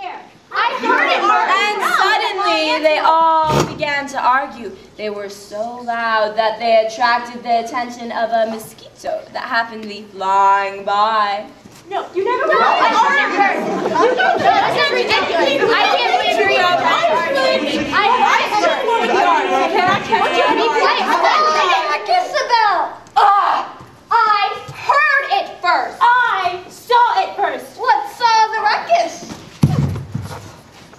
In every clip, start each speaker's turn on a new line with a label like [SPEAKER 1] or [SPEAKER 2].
[SPEAKER 1] dare. I heard it And suddenly
[SPEAKER 2] they all began to argue. They were so loud that they attracted the attention of a mosquito that happened to be flying by.
[SPEAKER 1] No, you never will. I ordered her. You don't know. That's ridiculous. I can't believe you're even arguing. I heard her. What do you mean? I
[SPEAKER 3] Isabel. Ah, I heard it first.
[SPEAKER 1] I saw it first.
[SPEAKER 3] What saw the ruckus?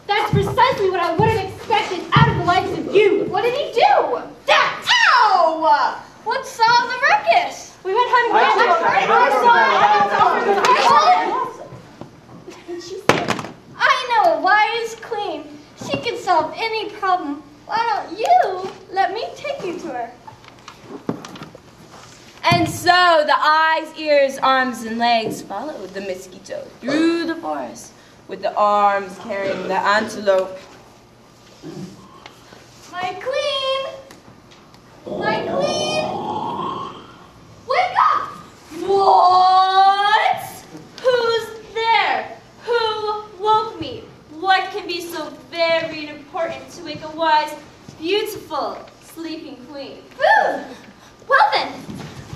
[SPEAKER 1] That's precisely what I would have expected out of the likes of you.
[SPEAKER 3] What did he do? That. Ow! What saw the ruckus?
[SPEAKER 1] We went hunting. I I saw heard it. it. I saw it. I saw it. And she said,
[SPEAKER 3] I know a wise queen. She can solve any problem. Why don't you let me take you to her?
[SPEAKER 2] And so the eyes, ears, arms, and legs followed the mosquito through the forest, with the arms carrying the antelope.
[SPEAKER 3] My queen! My queen! Wake up!
[SPEAKER 1] What? Who's there? Who woke me? What can be so very wake a wise, beautiful, sleeping queen?
[SPEAKER 3] Food!
[SPEAKER 1] Well then,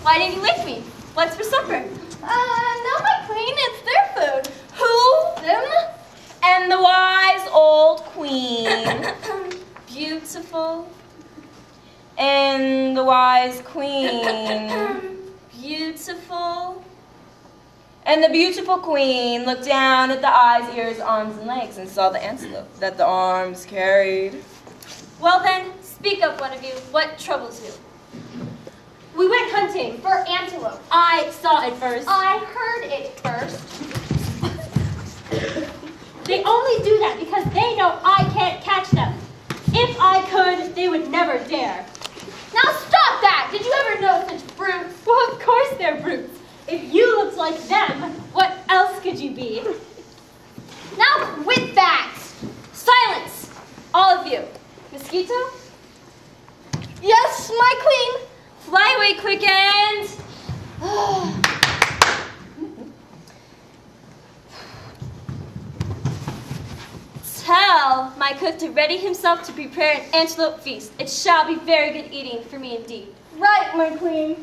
[SPEAKER 1] why didn't you wake me? What's for supper?
[SPEAKER 3] Uh, no, my queen, it's their food.
[SPEAKER 1] Who?
[SPEAKER 3] Them?
[SPEAKER 2] And the wise old queen.
[SPEAKER 1] Beautiful,
[SPEAKER 2] And the wise queen.
[SPEAKER 1] beautiful.
[SPEAKER 2] And the beautiful queen looked down at the eyes, ears, arms, and legs and saw the antelope that the arms carried.
[SPEAKER 1] Well then, speak up, one of you. What troubles you? We went hunting
[SPEAKER 3] for antelope.
[SPEAKER 1] I saw it first.
[SPEAKER 3] I heard it first.
[SPEAKER 1] They only do that because they know I can't catch them. If I could, they would never dare.
[SPEAKER 3] Now stop that! Did you ever know such brutes?
[SPEAKER 1] Well, of course they're brutes. If you looked like them, what else could you be?
[SPEAKER 3] Now quit that!
[SPEAKER 1] Silence! All of you. Mosquito,
[SPEAKER 3] Yes, my queen.
[SPEAKER 1] fly away quick and... Tell my cook to ready himself to prepare an antelope feast. It shall be very good eating for me indeed.
[SPEAKER 3] Right, my queen.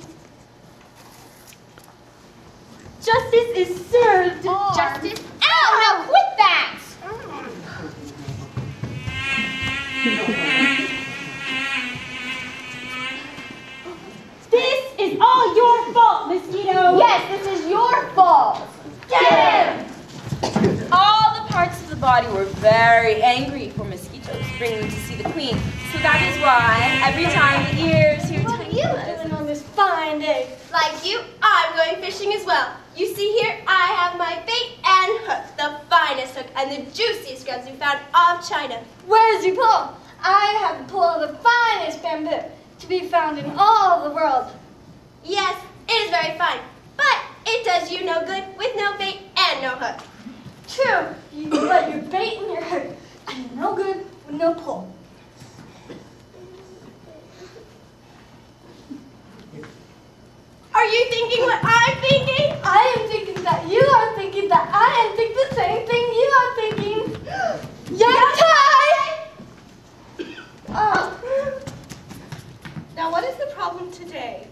[SPEAKER 1] Justice is served. Oh. Justice. Ow! Now quit that! This is all your fault, Mosquito. Yes,
[SPEAKER 3] this is your fault. Get him!
[SPEAKER 2] All the parts of the body were very angry for mosquitoes bringing to see the queen. So that is why every time the ears hear What are you doing
[SPEAKER 3] on this fine day?
[SPEAKER 4] Like you, I'm going fishing as well. You see here, I have my bait and hook, the finest hook and the juiciest grubs we found off China.
[SPEAKER 3] Where's your pull? I have the pull of the finest bamboo to be found in all the world.
[SPEAKER 4] Yes, it is very fine, but it does you no good with no bait and no hook.
[SPEAKER 3] True, you let your bait and your hook, and you're no good with no pull.
[SPEAKER 4] Are you thinking what I'm thinking?
[SPEAKER 3] I am thinking that you are thinking that I am thinking the same thing you are thinking. Yantai! oh.
[SPEAKER 4] Uh. Now what is the problem today?